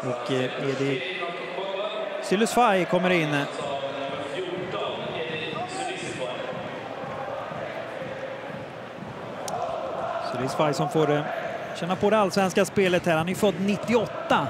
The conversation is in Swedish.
Och eh, Edi Sylusfaj kommer in. Sylusfaj som får eh, känna på det allsvenska spelet här. Han är född 98